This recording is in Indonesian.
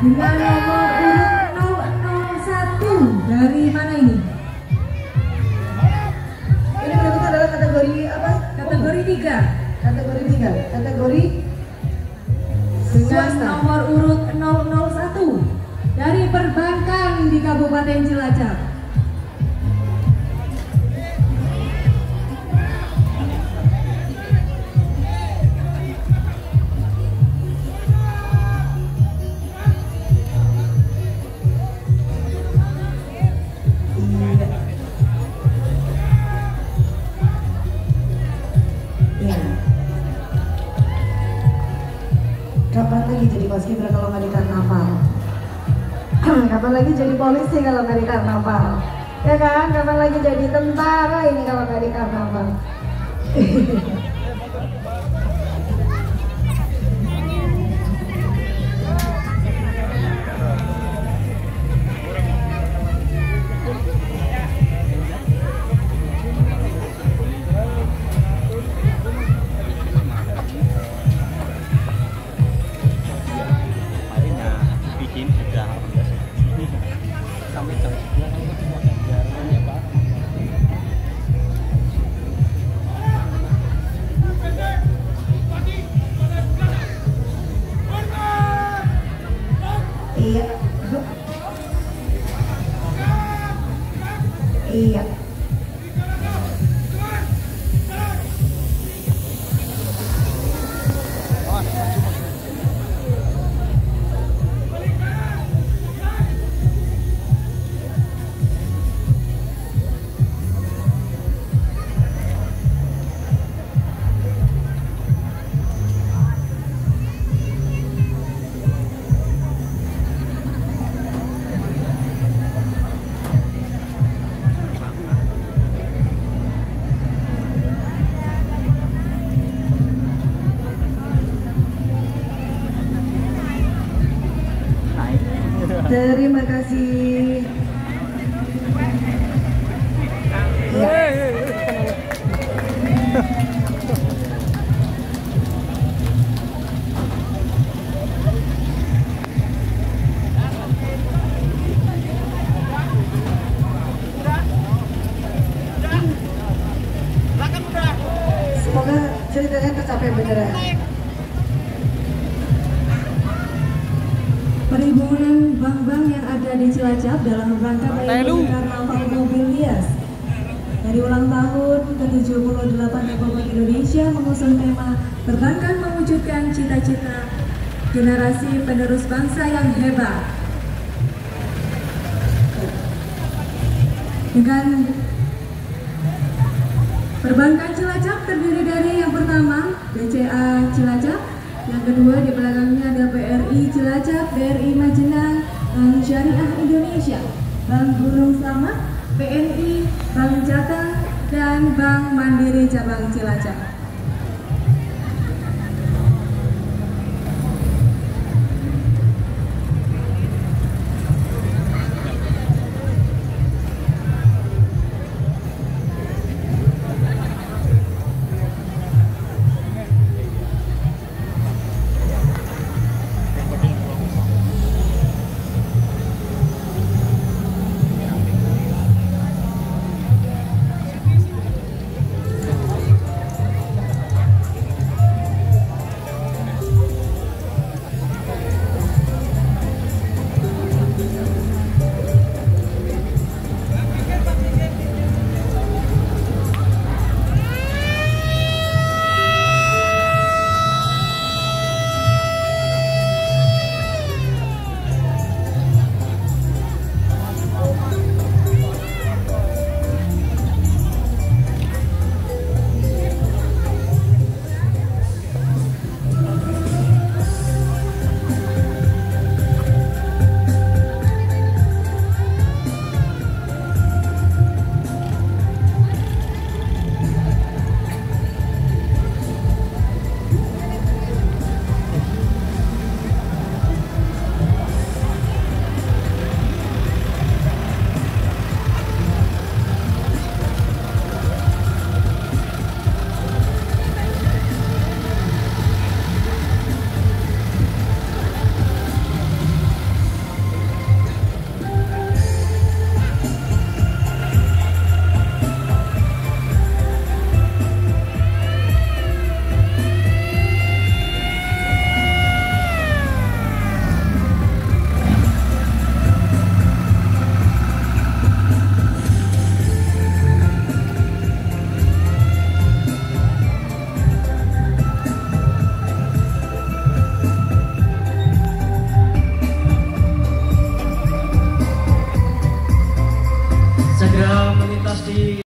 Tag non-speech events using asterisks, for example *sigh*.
dengan nomor urut 001 dari mana ini? Ini berikutnya adalah kategori apa? Kategori 3 Kategori tiga. Kategori dengan nomor urut 001 dari perbankan di Kabupaten Cilacap. Kapan lagi jadi paskibra kalau nggak di karnaval? *clears throat* Kapan lagi jadi polisi kalau nggak di karnaval? Ya kan? Kapan lagi jadi tentara ini kalau nggak di karnaval? *laughs* 诶呀。Terima kasih. Iya. Semoga ceritanya tercapai beneran. Perhimpunan bank-bank yang ada di Cilacap dalam rangka merayakan Karnaval Mobil Hias dari ulang tahun ke-78 Republik Indonesia mengusung tema Perbankan mewujudkan cita-cita generasi penerus bangsa yang hebat. Dengan Perbankan Cilacap terdiri dari yang pertama BCA Cilacap, yang kedua di belakangnya ada Cilacap, BRI Majenang, Bank Syariah Indonesia, Bank Gunung Selamat, BNI, Bank Jateng, dan Bank Mandiri Cabang Cilacap.